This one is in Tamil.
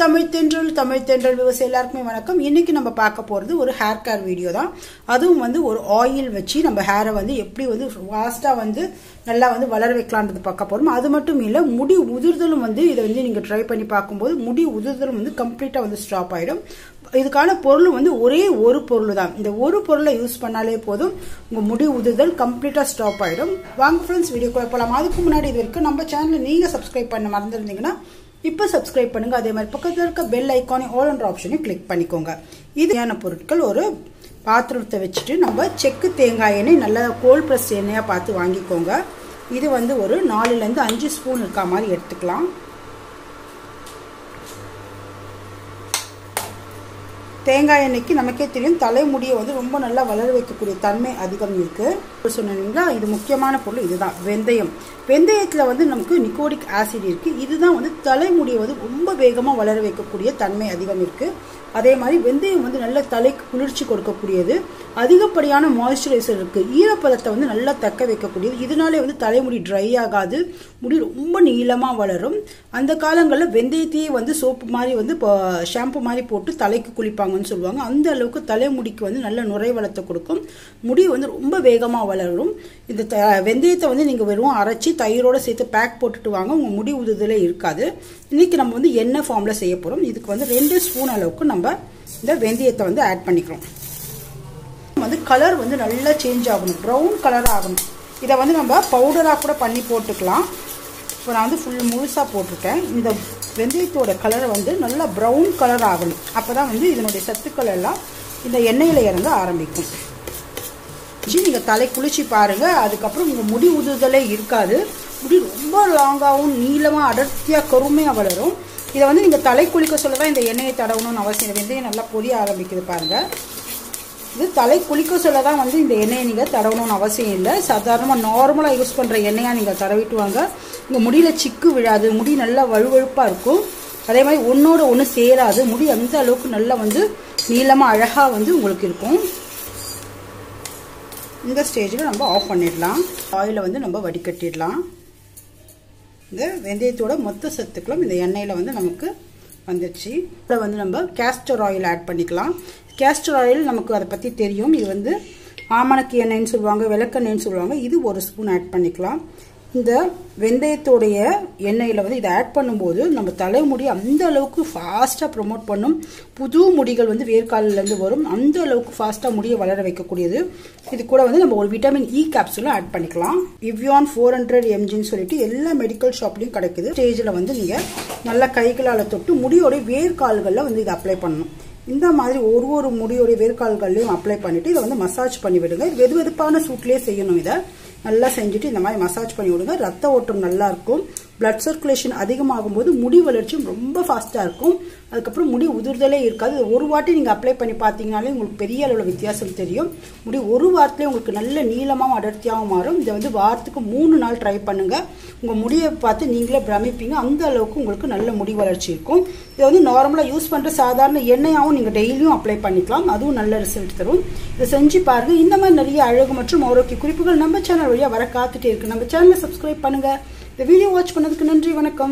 தமிழ் தென்றல் தமிழ் தென்றல் விவசாயம் எல்லாருக்குமே வணக்கம். இன்னைக்கு நம்ம பார்க்க போகிறது ஒரு ஹேர் கேர் வீடியோ தான். அதுவும் வந்து ஒரு ஆயில் வச்சு நம்ம ஹேரை வந்து எப்படி வந்து ஃபாஸ்ட்டாக வந்து நல்லா வந்து வளர வைக்கலான்றது பார்க்க போகிறோம் அது மட்டும் இல்லை முடி உதிர்தலும் வந்து இதை வந்து நீங்கள் ட்ரை பண்ணி பார்க்கும்போது முடி உதிர்தலும் வந்து கம்ப்ளீட்டாக வந்து ஸ்டாப் ஆகிடும் இதுக்கான பொருள் வந்து ஒரே ஒரு பொருள் தான். இந்த ஒரு பொருளை யூஸ் பண்ணாலே போதும் உங்கள் முடி உதிர்தல் கம்ப்ளீட்டாக ஸ்டாப் ஆகிடும் வாங்க ஃப்ரெண்ட்ஸ் வீடியோ போகலாம் அதுக்கு முன்னாடி இது வரைக்கும் நம்ம சேனலை நீங்கள் சப்ஸ்கிரைப் பண்ண மறந்துருந்தீங்கன்னா இப்போ சப்ஸ்கிரைப் பண்ணுங்க. அதே மாதிரி பக்கத்தில் இருக்க பெல் ஐக்கானே ஆல் ஆப்ஷனையும் கிளிக் பண்ணிக்கோங்க. இதுயான பொருட்கள் ஒரு பாத்திரத்தை வச்சுட்டு நம்ம செக்கு தேங்காய் எண்ணெய் நல்லா கோல்ட் ப்ரெஸ் எண்ணெயாக பார்த்து வாங்கிக்கோங்க. இது வந்து ஒரு நாலுலேருந்து அஞ்சு ஸ்பூன் இருக்க மாதிரி எடுத்துக்கலாம். தேங்காய் எண்ணெய்க்கு நமக்கே தெரியும் தலைமுடியை வந்து ரொம்ப நல்லா வளர வைக்கக்கூடிய தன்மை அதிகம் இருக்குது சொன்னீங்களா இது முக்கியமான பொருள் இதுதான் வெந்தயம். வெந்தயத்தில் வந்து நமக்கு நிக்கோடிக் ஆசிட் இருக்குது இதுதான் வந்து தலைமுடியை வந்து ரொம்ப வேகமாக வளர வைக்கக்கூடிய தன்மை அதிகம் இருக்குது அதே மாதிரி வெந்தயம் வந்து நல்ல தலைக்கு குளிர்ச்சி கொடுக்கக்கூடியது. அதிகப்படியான மாய்ஸ்சரைசர் இருக்குது ஈரப்பதத்தை வந்து நல்லா தக்க வைக்கக்கூடியது. இதனாலே வந்து தலைமுடி ட்ரை ஆகாது. முடி ரொம்ப நீளமாக வளரும். அந்த காலங்களில் வெந்தயத்தையே வந்து சோப்பு மாதிரி வந்து ஷாம்பு மாதிரி போட்டு தலைக்கு குளிப்பாங்க. குளிப்பாங்கன்னு சொல்லுவாங்க. அந்த அளவுக்கு தலைமுடிக்கு வந்து நல்ல நுரை வளத்தை கொடுக்கும். முடி வந்து ரொம்ப வேகமாக வளரும். இந்த த வெந்தயத்தை வந்து நீங்கள் வெறும் அரைச்சி தயிரோடு சேர்த்து பேக் போட்டுட்டு வாங்க. உங்கள் முடி உதுதலே இருக்காது. இன்றைக்கி நம்ம வந்து எண்ணெய் ஃபார்மில் செய்ய போகிறோம் இதுக்கு வந்து ரெண்டு ஸ்பூன் அளவுக்கு நம்ம இந்த வெந்தயத்தை வந்து ஆட் பண்ணிக்கிறோம். வந்து கலர் வந்து நல்லா சேஞ்ச் ஆகணும். ப்ரௌன் கலர் ஆகணும். இதை வந்து நம்ம பவுடராக கூட பண்ணி போட்டுக்கலாம். இப்போ நான் வந்து ஃபுல் முழுசாக போட்டிருக்கேன். இந்த வெந்தயத்தோட கலரை வந்து நல்லா ப்ரௌன் கலர் ஆகணும். அப்போ தான் வந்து இதனுடைய சத்துக்கள் எல்லாம் இந்த எண்ணெயில் இறங்க ஆரம்பிக்கும். நீங்கள் தலை குளிச்சு பாருங்கள் அதுக்கப்புறம் உங்கள் முடி உதுதலே இருக்காது. முடி ரொம்ப லாங்காகவும் நீளமாக அடர்த்தியாக கருமையாக வளரும். இதை வந்து நீங்கள் தலை குளிக்க சொல்ல தான் இந்த எண்ணெயை தடவணும்னு அவசியம் வெந்தயம் நல்லா பொரிய ஆரம்பிக்குது பாருங்கள் இது தலை குளிக்க சொல்ல தான் வந்து இந்த எண்ணெயை நீங்கள் தடவணும்னு அவசியம் இல்லை. சாதாரணமாக நார்மலாக யூஸ் பண்ணுற எண்ணெயாக நீங்கள் தடவிட்டு வாங்க. உங்கள் முடியில் சிக்கு விழாது முடி நல்லா வழுவழுப்பாக இருக்கும். அதே மாதிரி ஒன்றோட ஒன்று சேராது. முடி அந்த அளவுக்கு நல்லா வந்து நீளமாக அழகாக வந்து உங்களுக்கு இருக்கும். இந்த ஸ்டேஜில் நம்ம ஆஃப் பண்ணிடலாம். ஆயிலை வந்து நம்ம வடிகட்டிடலாம். இந்த வெந்தயத்தோட மொத்த சத்துக்களும் இந்த எண்ணெயில் வந்து நமக்கு வந்துடுச்சு இதில் வந்து நம்ம கேஸ்டர் ஆயில் ஆட் பண்ணிக்கலாம். கேஸ்டர் ஆயில் நமக்கு அதை பற்றி தெரியும். இது வந்து ஆமணக்கு எண்ணெய்ன்னு சொல்லுவாங்க விளக்கெண்ணெய்ன்னு சொல்லுவாங்க. இது ஒரு ஸ்பூன் ஆட் பண்ணிக்கலாம். இந்த வெந்தயத்தோடைய எண்ணெயில் வந்து இதை ஆட் பண்ணும்போது நம்ம தலைமுடி அந்த அளவுக்கு ஃபாஸ்ட்டாக ப்ரொமோட் பண்ணும். புது முடிகள் வந்து வேர்க்காலிலேருந்து வரும். அந்த அளவுக்கு ஃபாஸ்ட்டாக முடியை வளர வைக்கக்கூடியது. இது கூட வந்து நம்ம ஒரு விட்டமின் இ கேப்சூலும் ஆட் பண்ணிக்கலாம். இவ்யான் ஃபோர் ஹண்ட்ரட் எம்ஜின்னு சொல்லிட்டு எல்லா மெடிக்கல் ஷாப்லையும் கிடைக்குது. ஸ்டேஜில் வந்து நீங்கள் நல்லா கைகளால் தொட்டு முடியோடைய வேர்க்கால்களில் வந்து இதை அப்ளை பண்ணணும். இந்த மாதிரி ஒரு ஒரு முடியோடைய வேர்க்கால்கள்லையும் அப்ளை பண்ணிவிட்டு இதை வந்து மசாஜ் பண்ணி விடுங்க வெது வெதுப்பான சூட்லேயே செய்யணும் இதை. நல்லா செஞ்சுட்டு இந்த மாதிரி மசாஜ் பண்ணி விடுங்க. ரத்த ஓட்டம் நல்லா இருக்கும். பிளட் சர்க்குலேஷன் அதிகமாகும் போது முடி வளர்ச்சியும் ரொம்ப ஃபாஸ்ட்டாக இருக்கும். அதுக்கப்புறம் முடி உதிர்தலே இருக்காது. ஒரு வாட்டி நீங்கள் அப்ளை பண்ணி பார்த்தீங்கனாலே உங்களுக்கு பெரிய அளவில் வித்தியாசம் தெரியும். முடி ஒரு வாரத்துலேயே உங்களுக்கு நல்ல நீளமாகவும் அடர்த்தியாகவும் மாறும். இதை வந்து வாரத்துக்கு மூணு நாள் ட்ரை பண்ணுங்கள் உங்கள் முடியை பார்த்து நீங்களே பிரமிப்பீங்க. அந்த அளவுக்கு உங்களுக்கு நல்ல முடி வளர்ச்சி இருக்கும். இதை வந்து நார்மலாக யூஸ் பண்ணுற சாதாரண எண்ணெயாகவும் நீங்கள் டெய்லியும் அப்ளை பண்ணிக்கலாம். அதுவும் நல்ல ரிசல்ட் தரும். இதை செஞ்சு பாருங்கள் இந்த மாதிரி நிறைய அழகு மற்றும் ஆரோக்கிய குறிப்புகள் நம்ம சேனல் வழியாக வர காத்துட்டே இருக்குது நம்ம சேனலை சப்ஸ்கிரைப் பண்ணுங்கள் இந்த வீடியோ வாட்ச் பண்ணதுக்கு நன்றி வணக்கம்.